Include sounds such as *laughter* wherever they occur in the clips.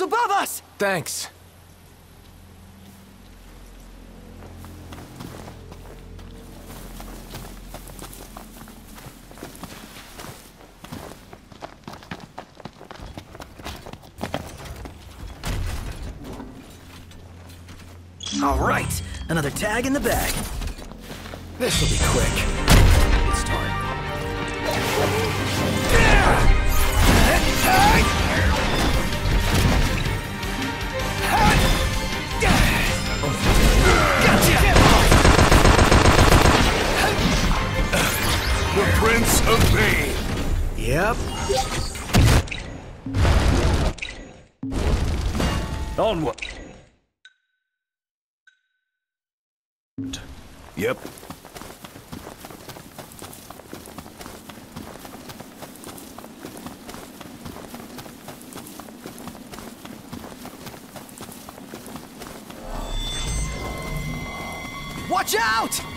Above us! Thanks. All right, another tag in the bag. This'll be quick. Prince. Yep. Onward. Yep. Watch out!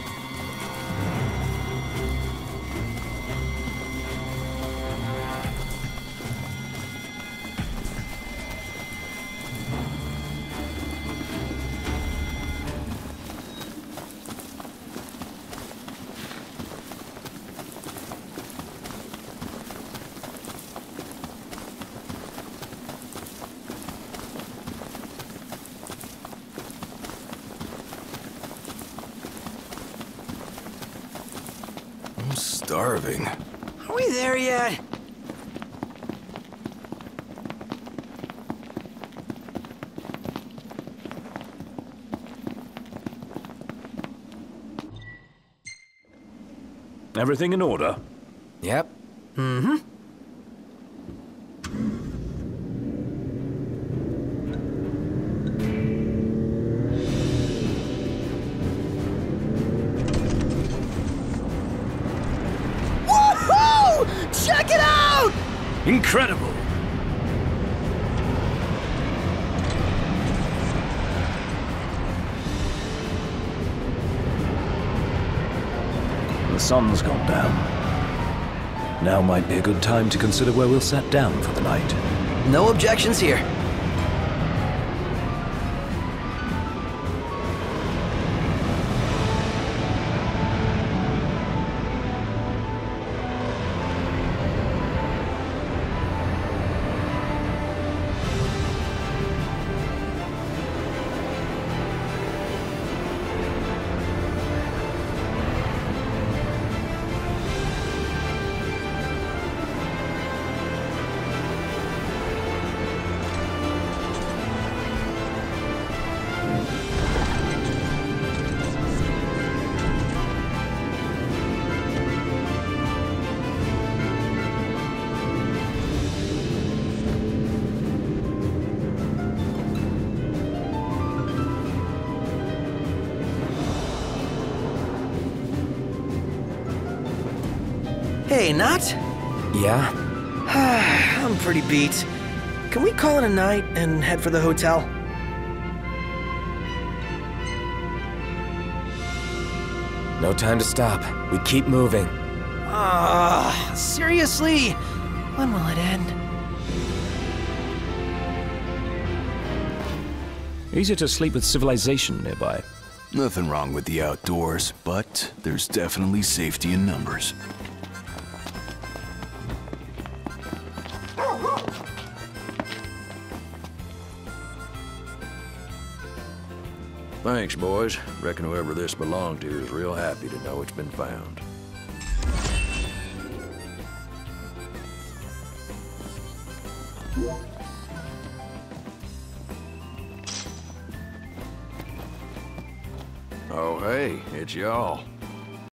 Starving. Are we there yet? Everything in order? Yep. Woohoo! Incredible! The sun's gone down. Now might be a good time to consider where we'll set down for the night. No objections here. Hey, Noct. Yeah? *sighs* I'm pretty beat. Can we call it a night and head for the hotel? No time to stop. We keep moving. Ah, seriously? When will it end? Easier to sleep with civilization nearby. Nothing wrong with the outdoors, but there's definitely safety in numbers. Thanks, boys. Reckon whoever this belonged to is real happy to know it's been found. Oh, hey, it's y'all.